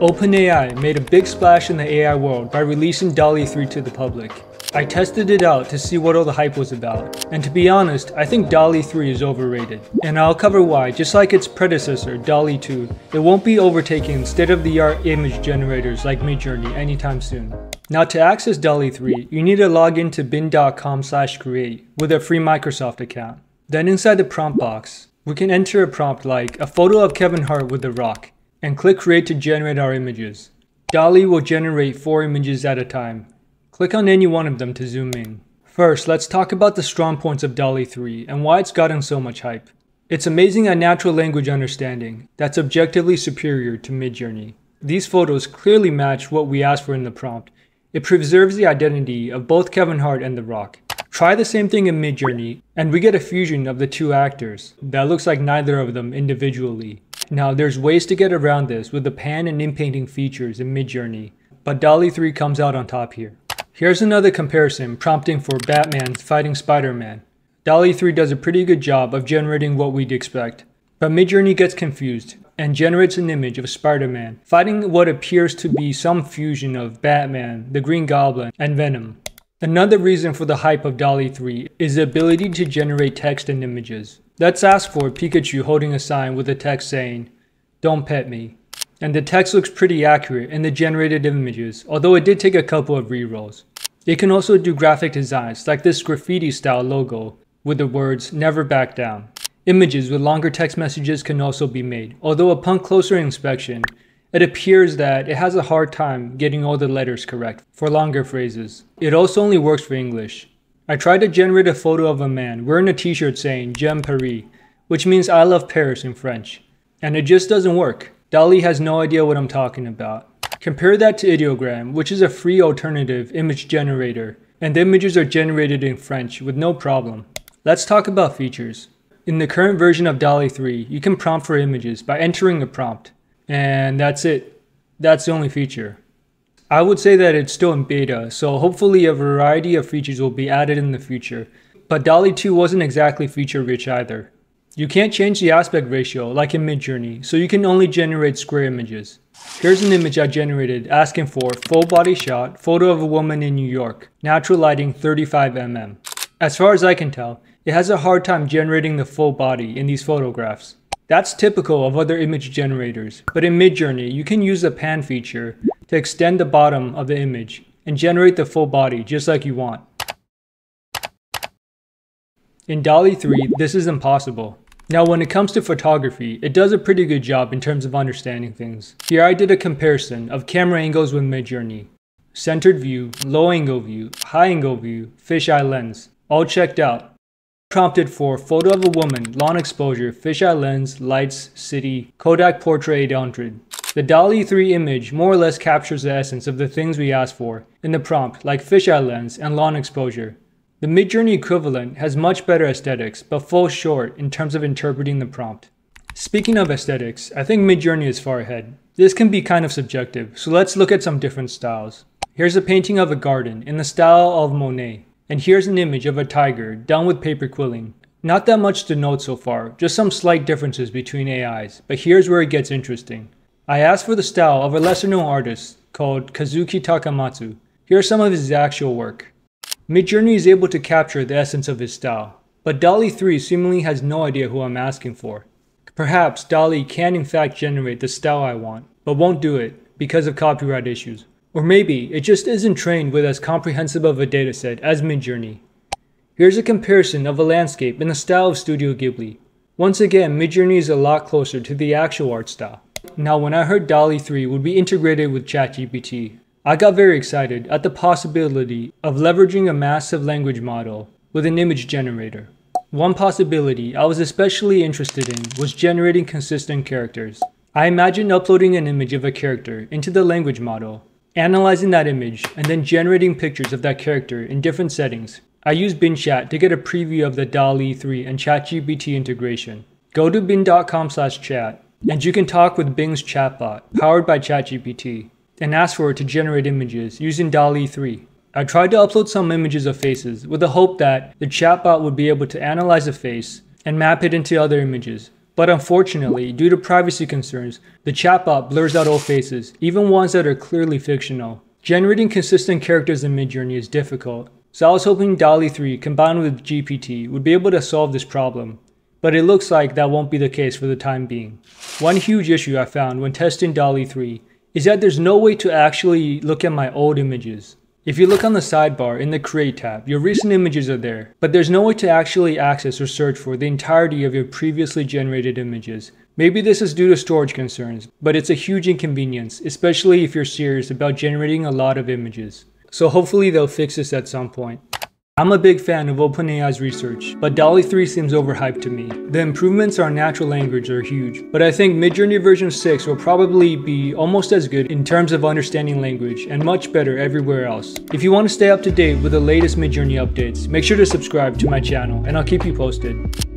OpenAI made a big splash in the AI world by releasing DALL-E 3 to the public. I tested it out to see what all the hype was about, and to be honest, I think DALL-E 3 is overrated. And I'll cover why, just like its predecessor, DALL-E 2, it won't be overtaking state-of-the-art image generators like Midjourney anytime soon. Now to access DALL-E 3, you need to log into bing.com slash create with a free Microsoft account. Then inside the prompt box, we can enter a prompt like a photo of Kevin Hart with The Rock, and click create to generate our images. DALL-E will generate four images at a time. Click on any one of them to zoom in. First, let's talk about the strong points of DALL-E 3 and why it's gotten so much hype. It's amazing at natural language understanding that's objectively superior to Midjourney. These photos clearly match what we asked for in the prompt. It preserves the identity of both Kevin Hart and The Rock. Try the same thing in Midjourney, and we get a fusion of the two actors that looks like neither of them individually. Now, there's ways to get around this with the pan and inpainting features in Midjourney, but DALL-E 3 comes out on top here. Here's another comparison prompting for Batman fighting Spider-Man. DALL-E 3 does a pretty good job of generating what we'd expect, but Midjourney gets confused and generates an image of Spider-Man fighting what appears to be some fusion of Batman, the Green Goblin, and Venom. Another reason for the hype of DALL-E 3 is the ability to generate text and images. Let's ask for Pikachu holding a sign with a text saying, don't pet me. And the text looks pretty accurate in the generated images, although it did take a couple of rerolls. It can also do graphic designs like this graffiti style logo with the words never back down. Images with longer text messages can also be made, although upon closer inspection, it appears that it has a hard time getting all the letters correct for longer phrases. It also only works for English. I tried to generate a photo of a man wearing a t-shirt saying J'aime Paris, which means I love Paris in French. And it just doesn't work. DALL-E has no idea what I'm talking about. Compare that to Ideogram, which is a free alternative image generator, and the images are generated in French with no problem. Let's talk about features. In the current version of DALL-E 3, you can prompt for images by entering a prompt. And that's it. That's the only feature. I would say that it's still in beta, so hopefully a variety of features will be added in the future. But DALL-E 2 wasn't exactly feature rich either. You can't change the aspect ratio like in Midjourney, so you can only generate square images. Here's an image I generated asking for full body shot, photo of a woman in New York, natural lighting 35mm. As far as I can tell, it has a hard time generating the full body in these photographs. That's typical of other image generators, but in Midjourney, you can use the pan feature to extend the bottom of the image and generate the full body just like you want. In DALL-E 3, this is impossible. Now when it comes to photography, it does a pretty good job in terms of understanding things. Here I did a comparison of camera angles with Midjourney. Centered view, low angle view, high angle view, fisheye lens, all checked out. Prompted for photo of a woman, long exposure, fisheye lens, lights, city, Kodak Portrait 800. The DALL-E 3 image more or less captures the essence of the things we asked for in the prompt, like fisheye lens and long exposure. The Midjourney equivalent has much better aesthetics, but falls short in terms of interpreting the prompt. Speaking of aesthetics, I think Midjourney is far ahead. This can be kind of subjective, so let's look at some different styles. Here's a painting of a garden in the style of Monet. And here's an image of a tiger done with paper quilling. Not that much to note so far, just some slight differences between AIs, but here's where it gets interesting. I asked for the style of a lesser known artist called Kazuki Takamatsu. Here's some of his actual work. Midjourney is able to capture the essence of his style, but DALL-E 3 seemingly has no idea who I'm asking for. Perhaps DALL-E can in fact generate the style I want, but won't do it because of copyright issues. Or maybe it just isn't trained with as comprehensive of a dataset as Midjourney. Here's a comparison of a landscape in the style of Studio Ghibli. Once again, Midjourney is a lot closer to the actual art style. Now when I heard DALL-E 3 would be integrated with ChatGPT, I got very excited at the possibility of leveraging a massive language model with an image generator. One possibility I was especially interested in was generating consistent characters. I imagined uploading an image of a character into the language model analyzing that image, and then generating pictures of that character in different settings. I used Bing Chat to get a preview of the DALL-E 3 and ChatGPT integration. Go to bing.com slash chat, and you can talk with Bing's chatbot, powered by ChatGPT, and ask for it to generate images using DALL-E 3. I tried to upload some images of faces with the hope that the chatbot would be able to analyze a face and map it into other images, But unfortunately, due to privacy concerns, the chatbot blurs out all faces, even ones that are clearly fictional. Generating consistent characters in Midjourney is difficult, so I was hoping DALL-E 3 combined with GPT would be able to solve this problem, but it looks like that won't be the case for the time being. One huge issue I found when testing DALL-E 3 is that there's no way to actually look at my old images. If you look on the sidebar in the Create tab, your recent images are there, but there's no way to actually access or search for the entirety of your previously generated images. Maybe this is due to storage concerns, but it's a huge inconvenience, especially if you're serious about generating a lot of images. So hopefully they'll fix this at some point. I'm a big fan of OpenAI's research, but DALL-E 3 seems overhyped to me. The improvements on natural language are huge, but I think Midjourney version 6 will probably be almost as good in terms of understanding language and much better everywhere else. If you want to stay up to date with the latest Midjourney updates, make sure to subscribe to my channel and I'll keep you posted.